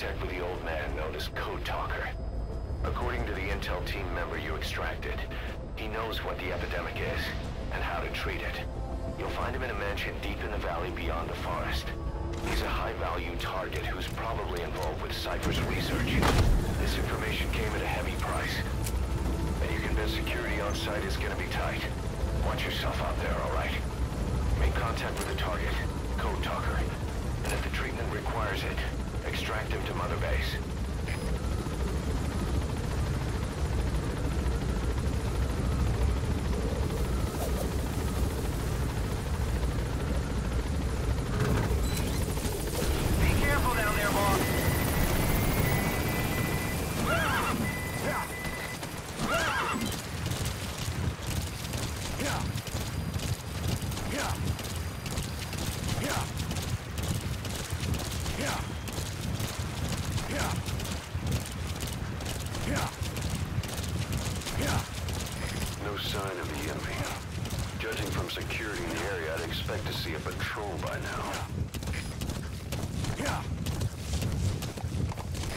contact with the old man known as Code Talker. According to the intel team member you extracted, he knows what the epidemic is and how to treat it. You'll find him in a mansion deep in the valley beyond the forest. He's a high-value target who's probably involved with Cypher's research. This information came at a heavy price. And you can bet security on site is gonna be tight. Watch yourself out there, all right? Make contact with the target, Code Talker. And if the treatment requires it, extract him to Mother Base. Be careful down there, boss. No sign of the enemy. Judging from security in the area, I'd expect to see a patrol by now. Yeah.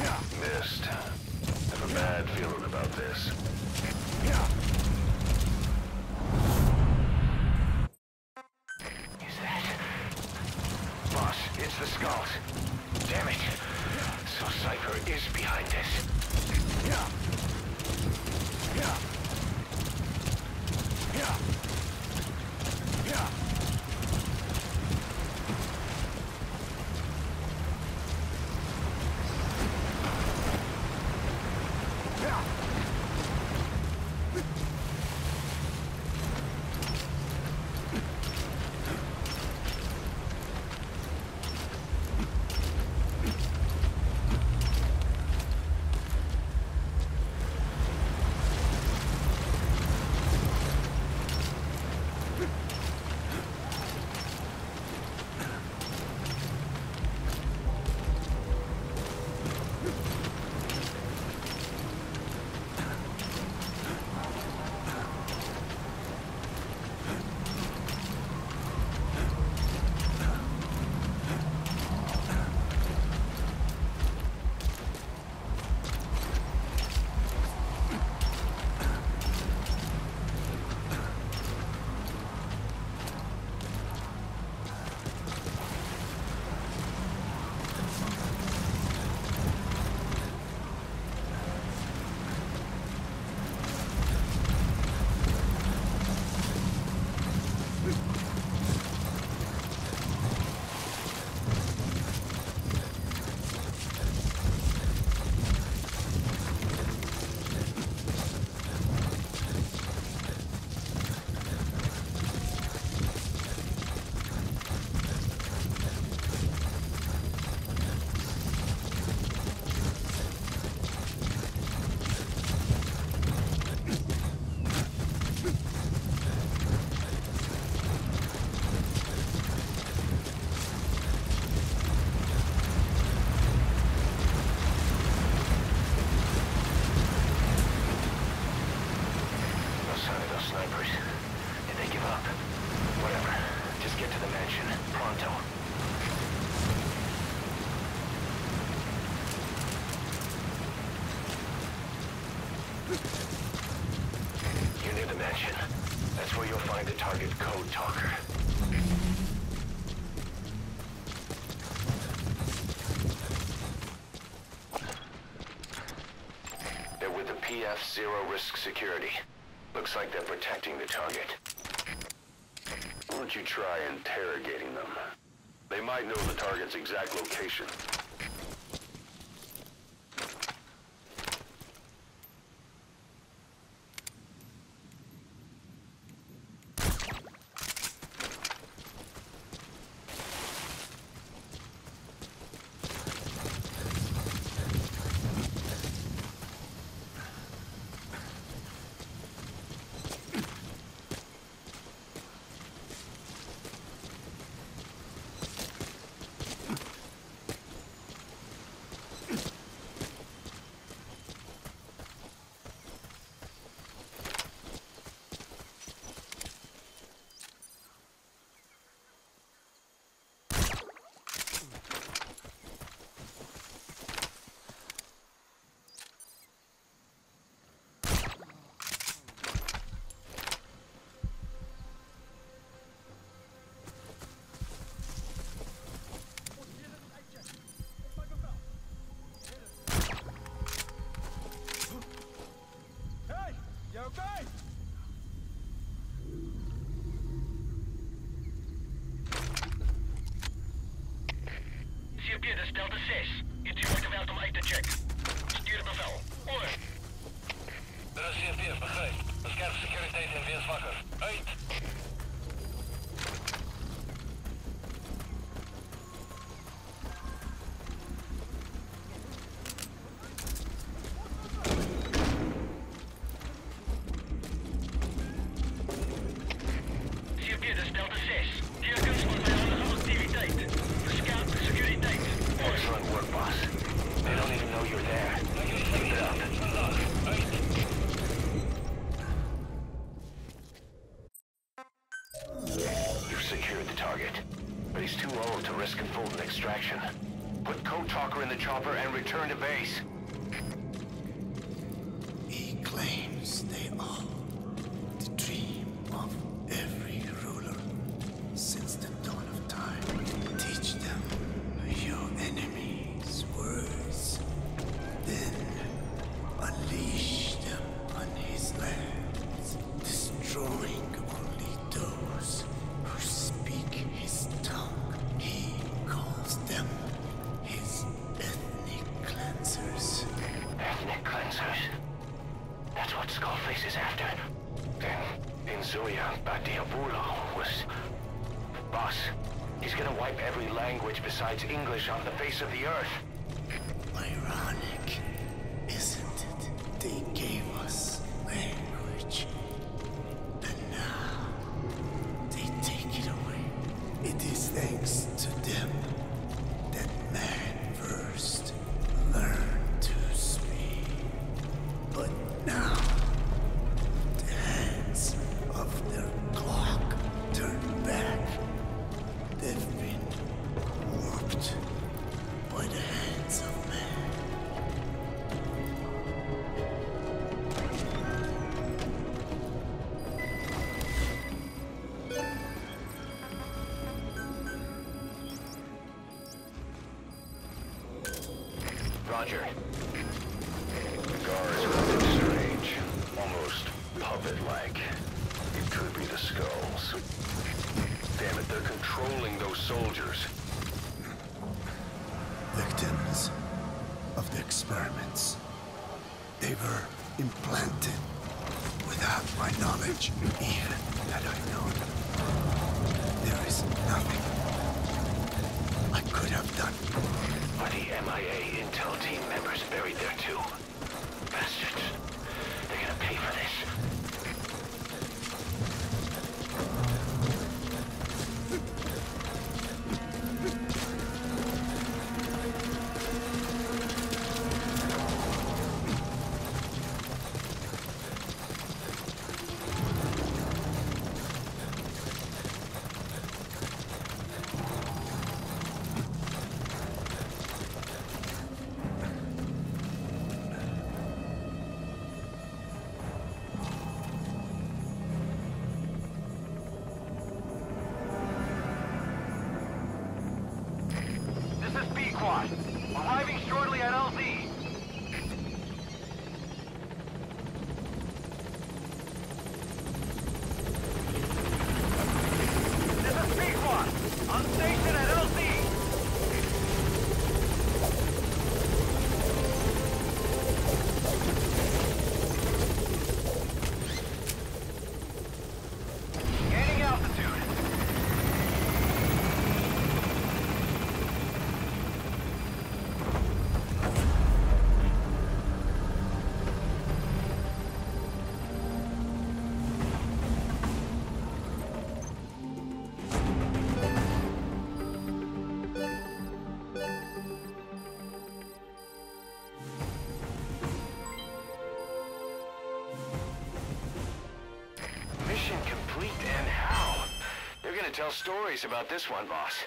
Yeah. Missed. I have a bad feeling about this. Is that... Boss, it's the skulls. Damn it. So Cypher is behind this. Sign of those snipers. Did they give up? Whatever. Just get to the mansion. Pronto. You're near the mansion. That's where you'll find the target code talker. They're with the PF Zero Risk Security. Looks like they're protecting the target. Why don't you try interrogating them? They might know the target's exact location. Gebirges Delta 6. Secured the target, but he's too old to risk a Fulton extraction. Put Code Talker in the chopper and return to base. Is after. Then, in Zuya, Badiabulo was... Boss, he's gonna wipe every language besides English off the face of the earth. Roger. The guards are acting strange. Almost puppet-like. It could be the skulls. Damn it, they're controlling those soldiers. Victims of the experiments. They were implanted without my knowledge, even had I known. There is nothing I could have done. Are the MIA intel team members buried there too? Bastards. They're gonna pay for this. Stories about this one, boss.